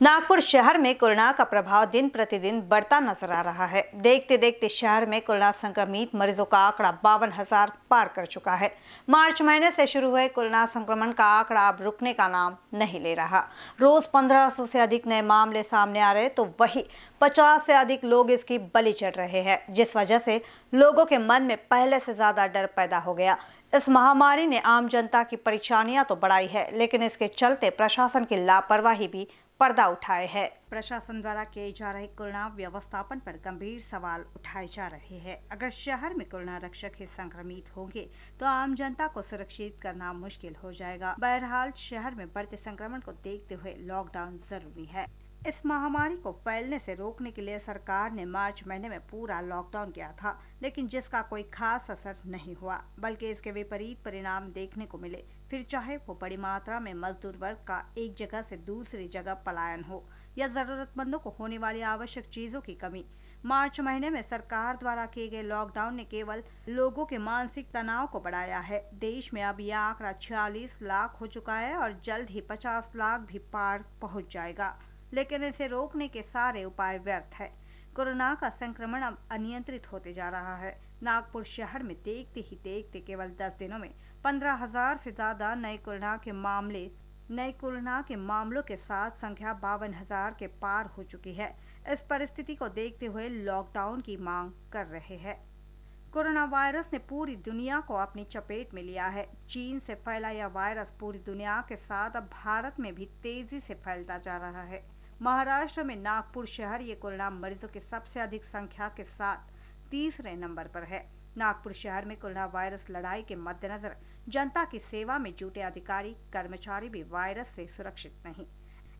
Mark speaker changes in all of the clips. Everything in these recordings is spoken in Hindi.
Speaker 1: नागपुर शहर में कोरोना का प्रभाव दिन प्रतिदिन बढ़ता नज़र आ रहा है। देखते देखते शहर में कोरोना संक्रमित मरीजों का आंकड़ा बावन हज़ार पार कर चुका है। मार्च महीने से शुरू हुए कोरोना संक्रमण का आंकड़ा अब रुकने का नाम नहीं ले रहा। रोज 1500 से अधिक नए मामले सामने आ रहे तो वही 50 से अधिक लोग इसकी बलि चढ़ रहे हैं, जिस वजह से लोगों के मन में पहले से ज़्यादा डर पैदा हो गया। इस महामारी ने आम जनता की परेशानियाँ तो बढ़ाई है, लेकिन इसके चलते प्रशासन की लापरवाही भी पर्दा उठाए है। प्रशासन द्वारा किए जा रहे कोरोना व्यवस्थापन पर गंभीर सवाल उठाए जा रहे हैं। अगर शहर में कोरोना रक्षक ही संक्रमित होंगे तो आम जनता को सुरक्षित करना मुश्किल हो जाएगा। बहरहाल, शहर में बढ़ते संक्रमण को देखते हुए लॉकडाउन ज़रूरी है। इस महामारी को फैलने से रोकने के लिए सरकार ने मार्च महीने में पूरा लॉकडाउन किया था, लेकिन जिसका कोई खास असर नहीं हुआ, बल्कि इसके विपरीत परिणाम देखने को मिले। फिर चाहे वो बड़ी मात्रा में मजदूर वर्ग का एक जगह से दूसरी जगह पलायन हो, या जरूरतमंदों को होने वाली आवश्यक चीज़ों की कमी। मार्च महीने में सरकार द्वारा किए गए लॉकडाउन ने केवल लोगों के मानसिक तनाव को बढ़ाया है। देश में अब यह आंकड़ा छियालीस लाख हो चुका है और जल्द ही पचास लाख भी पार पहुँच जाएगा। लेकिन इसे रोकने के सारे उपाय व्यर्थ है। कोरोना का संक्रमण अब अनियंत्रित होते जा रहा है। नागपुर शहर में देखते ही देखते केवल 10 दिनों में पंद्रह हज़ार से ज़्यादा नए कोरोना के मामले, नए कोरोना के मामलों के साथ संख्या बावन हज़ार के पार हो चुकी है। इस परिस्थिति को देखते हुए लॉकडाउन की मांग कर रहे हैं। कोरोना वायरस ने पूरी दुनिया को अपनी चपेट में लिया है। चीन से फैला यह वायरस पूरी दुनिया के साथ अब भारत में भी तेज़ी से फैलता जा रहा है। महाराष्ट्र में नागपुर शहर ये कोरोना मरीजों की सबसे अधिक संख्या के साथ तीसरे नंबर पर है। नागपुर शहर में कोरोना वायरस लड़ाई के मद्देनजर जनता की सेवा में जुटे अधिकारी, कर्मचारी भी वायरस से सुरक्षित नहीं।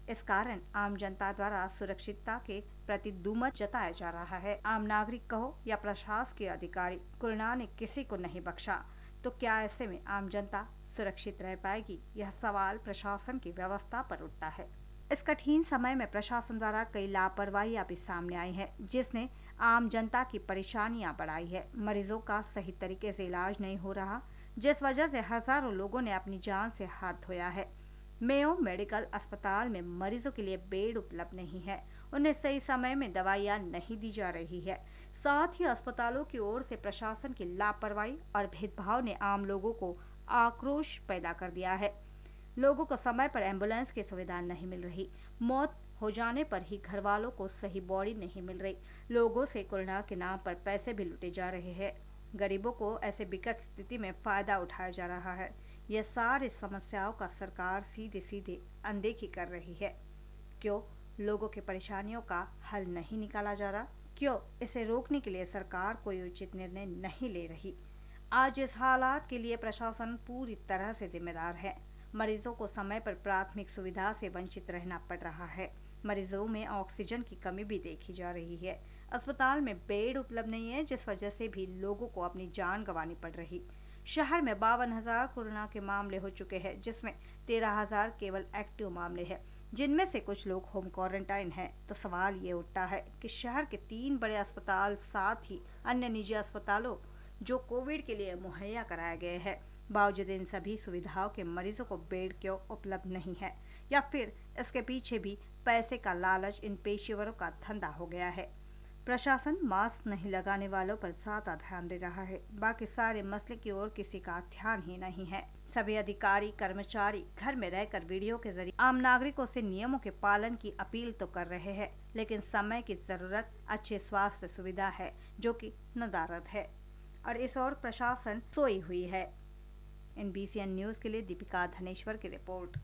Speaker 1: इस कारण आम जनता द्वारा सुरक्षितता के प्रति दुमत जताया जा रहा है। आम नागरिक कहो या प्रशासकीय अधिकारी कोरोना ने किसी को नहीं बख्शा तो क्या ऐसे में आम जनता सुरक्षित रह पाएगी? यह सवाल प्रशासन की व्यवस्था पर उठता है। इस कठिन समय में प्रशासन द्वारा कई लापरवाही भी सामने आई है, जिसने आम जनता की परेशानियाँ बढ़ाई है। मरीजों का सही तरीके से इलाज नहीं हो रहा, जिस वजह से हज़ारों लोगों ने अपनी जान से हाथ धोया है। मेयो मेडिकल अस्पताल में मरीजों के लिए बेड उपलब्ध नहीं है। उन्हें सही समय में दवाइयाँ नहीं दी जा रही है। साथ ही अस्पतालों की ओर से प्रशासन की लापरवाही और भेदभाव ने आम लोगों को आक्रोश पैदा कर दिया है। लोगों को समय पर एंबुलेंस की सुविधा नहीं मिल रही। मौत हो जाने पर ही घर वालों को सही बॉडी नहीं मिल रही। लोगों से कोरोना के नाम पर पैसे भी लुटे जा रहे हैं। गरीबों को ऐसे विकट स्थिति में फ़ायदा उठाया जा रहा है। यह सारी समस्याओं का सरकार सीधे सीधे अनदेखी कर रही है। क्यों? लोगों की परेशानियों का हल नहीं निकाला जा रहा। क्यों? इसे रोकने के लिए सरकार कोई उचित निर्णय नहीं ले रही। आज इस हालात के लिए प्रशासन पूरी तरह से जिम्मेदार है। मरीजों को समय पर प्राथमिक सुविधा से वंचित रहना पड़ रहा है। मरीजों में ऑक्सीजन की कमी भी देखी जा रही है। अस्पताल में बेड उपलब्ध नहीं है, जिस वजह से भी लोगों को अपनी जान गंवानी पड़ रही। शहर में बावन हज़ार कोरोना के मामले हो चुके हैं, जिसमें तेरह हज़ार केवल एक्टिव मामले हैं, जिनमें से कुछ लोग होम क्वारंटाइन हैं। तो सवाल ये उठता है कि शहर के तीन बड़े अस्पताल साथ ही अन्य निजी अस्पतालों, जो कोविड के लिए मुहैया कराए गए हैं, बावजूद इन सभी सुविधाओं के मरीजों को बेड क्यों उपलब्ध नहीं है? या फिर इसके पीछे भी पैसे का लालच इन पेशेवरों का धंधा हो गया है। प्रशासन मास्क नहीं लगाने वालों पर ज़्यादा ध्यान दे रहा है। बाकी सारे मसले की ओर किसी का ध्यान ही नहीं है। सभी अधिकारी, कर्मचारी घर में रहकर वीडियो के ज़रिए आम नागरिकों से नियमों के पालन की अपील तो कर रहे हैं, लेकिन समय की ज़रूरत, अच्छे स्वास्थ्य सुविधा है, जो कि नदारत है। और इस ओर प्रशासन सोई हुई है। एनबीसीएन न्यूज़ के लिए दीपिका धनेश्वर की रिपोर्ट।